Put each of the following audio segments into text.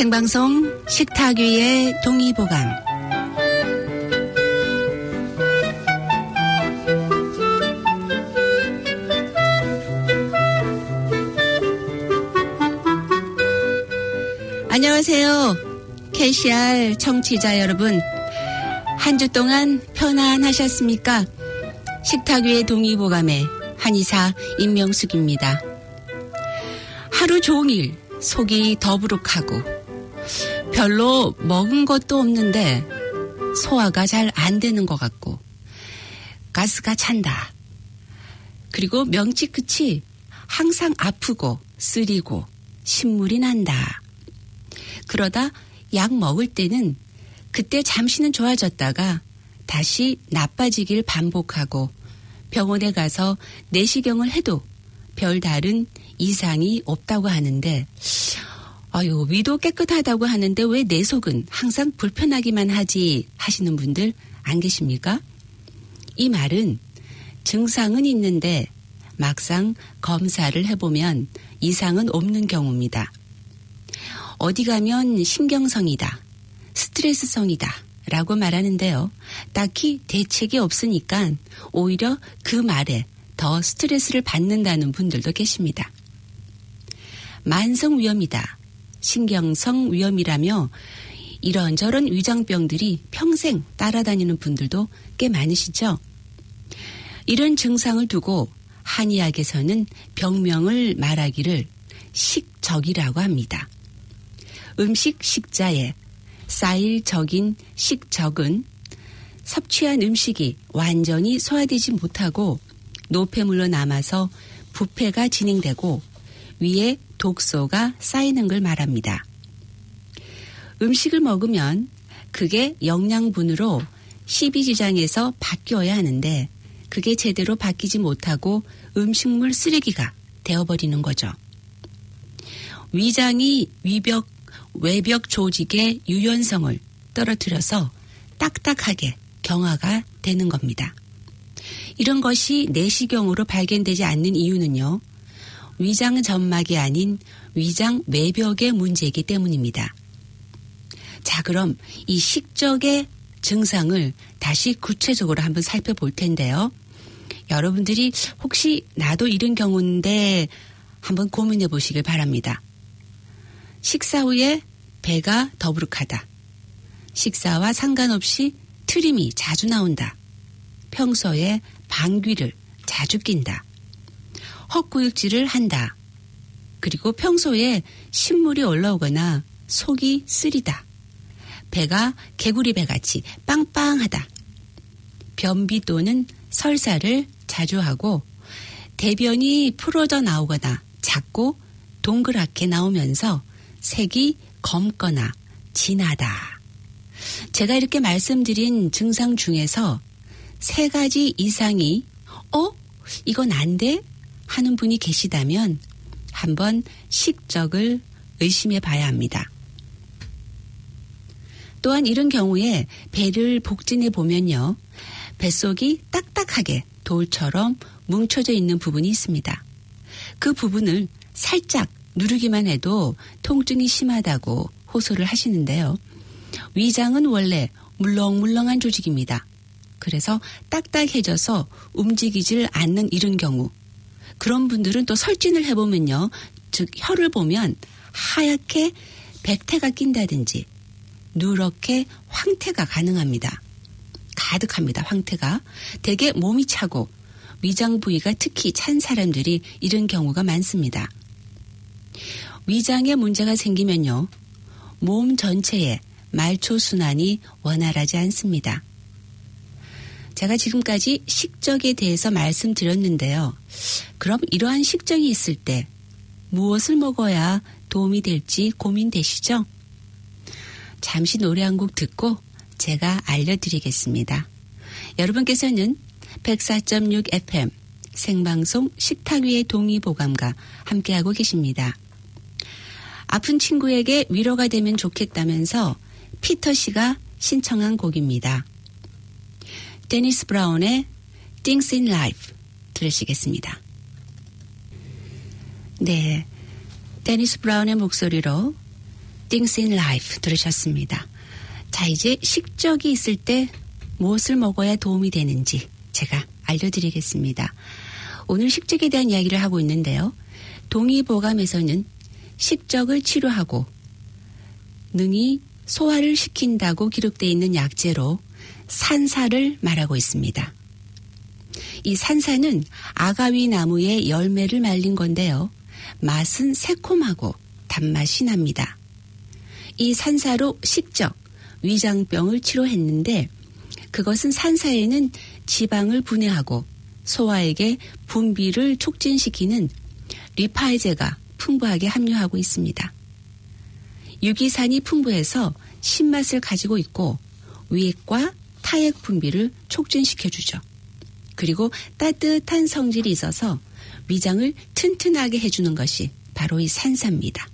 생방송 식탁 위의 동의보감 안녕하세요. KCR 청취자 여러분. 한 주 동안 편안하셨습니까? 식탁 위의 동의보감의 한의사 임명숙입니다. 하루 종일 속이 더부룩하고 별로 먹은 것도 없는데 소화가 잘 안 되는 것 같고 가스가 찬다. 그리고 명치 끝이 항상 아프고 쓰리고 신물이 난다. 그러다 약 먹을 때는 그때 잠시는 좋아졌다가 다시 나빠지길 반복하고 병원에 가서 내시경을 해도 별다른 이상이 없다고 하는데 아유 위도 깨끗하다고 하는데 왜 내 속은 항상 불편하기만 하지 하시는 분들 안 계십니까? 이 말은 증상은 있는데 막상 검사를 해보면 이상은 없는 경우입니다. 어디 가면 신경성이다, 스트레스성이다 라고 말하는데요. 딱히 대책이 없으니까 오히려 그 말에 더 스트레스를 받는다는 분들도 계십니다. 만성 위염이다. 신경성 위염이라며 이런저런 위장병들이 평생 따라다니는 분들도 꽤 많으시죠? 이런 증상을 두고 한의학에서는 병명을 말하기를 식적이라고 합니다. 음식 식자에 쌓일 적인 식적은 섭취한 음식이 완전히 소화되지 못하고 노폐물로 남아서 부패가 진행되고 위에 독소가 쌓이는 걸 말합니다. 음식을 먹으면 그게 영양분으로 십이지장에서 바뀌어야 하는데 그게 제대로 바뀌지 못하고 음식물 쓰레기가 되어버리는 거죠. 위장이 위벽, 외벽 조직의 유연성을 떨어뜨려서 딱딱하게 경화가 되는 겁니다. 이런 것이 내시경으로 발견되지 않는 이유는요. 위장 점막이 아닌 위장 외벽의 문제이기 때문입니다. 자, 그럼 이 식적의 증상을 다시 구체적으로 한번 살펴볼 텐데요. 여러분들이 혹시 나도 이런 경우인데 한번 고민해 보시길 바랍니다. 식사 후에 배가 더부룩하다. 식사와 상관없이 트림이 자주 나온다. 평소에 방귀를 자주 낀다. 헛구역질을 한다. 그리고 평소에 신물이 올라오거나 속이 쓰리다. 배가 개구리 배같이 빵빵하다. 변비 또는 설사를 자주 하고 대변이 풀어져 나오거나 작고 동그랗게 나오면서 색이 검거나 진하다. 제가 이렇게 말씀드린 증상 중에서 세 가지 이상이 어? 이건 안 돼? 하는 분이 계시다면 한번 식적을 의심해 봐야 합니다. 또한 이런 경우에 배를 복진해 보면요. 뱃속이 딱딱하게 돌처럼 뭉쳐져 있는 부분이 있습니다. 그 부분을 살짝 누르기만 해도 통증이 심하다고 호소를 하시는데요. 위장은 원래 물렁물렁한 조직입니다. 그래서 딱딱해져서 움직이질 않는 이런 경우. 그런 분들은 또 설진을 해보면요. 즉, 혀를 보면 하얗게 백태가 낀다든지 누렇게 황태가 가능합니다. 가득합니다. 황태가. 대개 몸이 차고 위장 부위가 특히 찬 사람들이 이런 경우가 많습니다. 위장에 문제가 생기면요. 몸 전체에 말초 순환이 원활하지 않습니다. 제가 지금까지 식적에 대해서 말씀드렸는데요. 그럼 이러한 식적이 있을 때 무엇을 먹어야 도움이 될지 고민되시죠? 잠시 노래 한 곡 듣고 제가 알려드리겠습니다. 여러분께서는 104.6 FM 생방송 식탁 위의 동의보감과 함께하고 계십니다. 아픈 친구에게 위로가 되면 좋겠다면서 피터 씨가 신청한 곡입니다. 데니스 브라운의 Things in Life 들으시겠습니다. 네. 데니스 브라운의 목소리로 Things in Life 들으셨습니다. 자, 이제 식적이 있을 때 무엇을 먹어야 도움이 되는지 제가 알려드리겠습니다. 오늘 식적에 대한 이야기를 하고 있는데요. 동의보감에서는 식적을 치료하고 능히 소화를 시킨다고 기록되어 있는 약재로 산사를 말하고 있습니다. 이 산사는 아가위 나무의 열매를 말린 건데요. 맛은 새콤하고 단맛이 납니다. 이 산사로 식적, 위장병을 치료했는데 그것은 산사에는 지방을 분해하고 소화에게 분비를 촉진시키는 리파이제가 풍부하게 함유하고 있습니다. 유기산이 풍부해서 신맛을 가지고 있고 위액과 타액 분비를 촉진시켜주죠. 그리고 따뜻한 성질이 있어서 위장을 튼튼하게 해주는 것이 바로 이 산사입니다.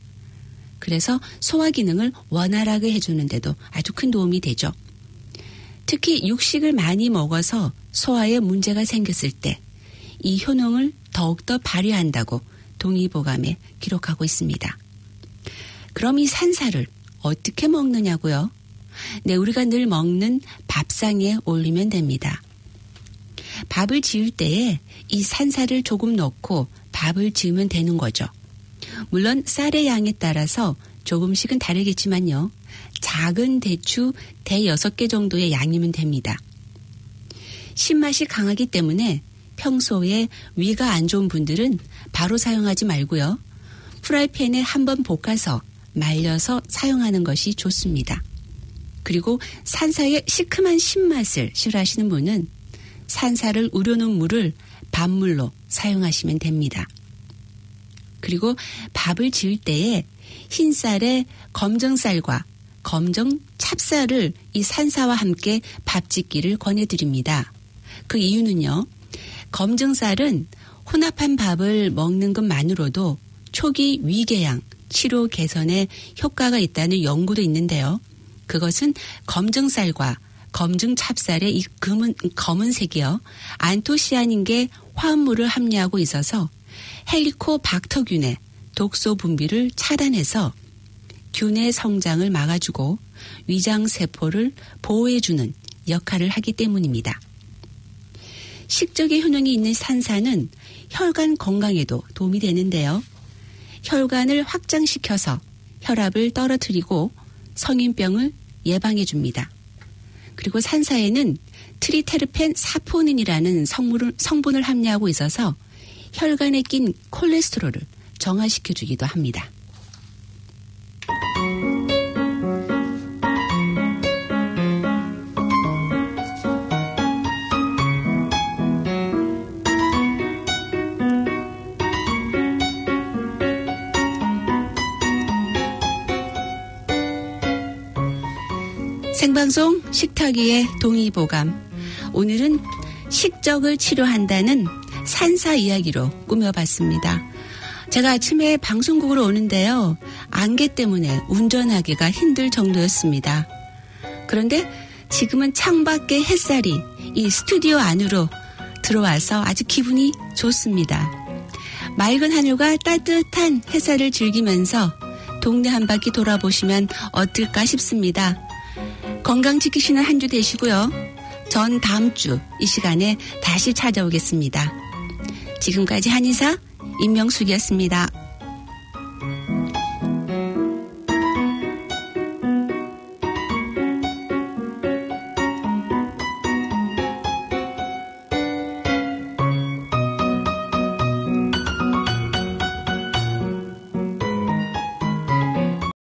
그래서 소화 기능을 원활하게 해주는데도 아주 큰 도움이 되죠. 특히 육식을 많이 먹어서 소화에 문제가 생겼을 때 이 효능을 더욱더 발휘한다고 동의보감에 기록하고 있습니다. 그럼 이 산사를 어떻게 먹느냐고요? 네, 우리가 늘 먹는 밥상에 올리면 됩니다. 밥을 지을 때에 이 산사를 조금 넣고 밥을 지으면 되는 거죠. 물론 쌀의 양에 따라서 조금씩은 다르겠지만요. 작은 대추 대여섯 개 정도의 양이면 됩니다. 신맛이 강하기 때문에 평소에 위가 안 좋은 분들은 바로 사용하지 말고요. 프라이팬에 한번 볶아서 말려서 사용하는 것이 좋습니다. 그리고 산사의 시큼한 신맛을 싫어하시는 분은 산사를 우려놓은 물을 밥물로 사용하시면 됩니다. 그리고 밥을 지을 때에 흰쌀에 검정쌀과 검정 찹쌀을 이 산사와 함께 밥 짓기를 권해드립니다. 그 이유는요. 검정쌀은 혼합한 밥을 먹는 것만으로도 초기 위궤양 치료 개선에 효과가 있다는 연구도 있는데요. 그것은 검정쌀과 검증 찹쌀의 이 검은, 검은색이요. 안토시아닌 게 화합물을 함유하고 있어서 헬리코박터균의 독소 분비를 차단해서 균의 성장을 막아주고 위장 세포를 보호해주는 역할을 하기 때문입니다. 식적의 효능이 있는 산사는 혈관 건강에도 도움이 되는데요. 혈관을 확장시켜서 혈압을 떨어뜨리고 성인병을 예방해 줍니다. 그리고 산사에는 트리테르펜 사포닌이라는 성분을, 성분을 함유하고 있어서 혈관에 낀 콜레스테롤을 정화시켜 주기도 합니다. 생방송 식탁 위의 동의보감. 오늘은 식적을 치료한다는 산사 이야기로 꾸며봤습니다. 제가 아침에 방송국으로 오는데요. 안개 때문에 운전하기가 힘들 정도였습니다. 그런데 지금은 창밖에 햇살이 이 스튜디오 안으로 들어와서 아주 기분이 좋습니다. 맑은 하늘과 따뜻한 햇살을 즐기면서 동네 한 바퀴 돌아보시면 어떨까 싶습니다. 건강 지키시는 한 주 되시고요. 전 다음 주 이 시간에 다시 찾아오겠습니다. 지금까지 한의사 임명숙이었습니다.